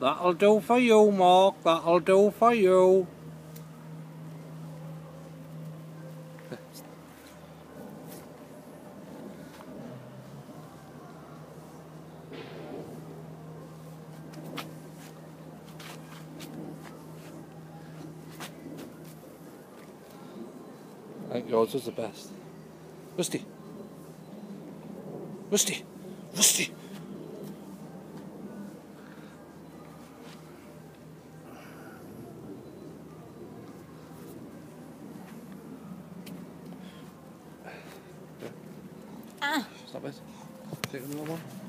That'll do for you, Mark. That'll do for you. I think yours was the best. Rusty. Rusty. Rusty. Ah. Stop it. Take another one.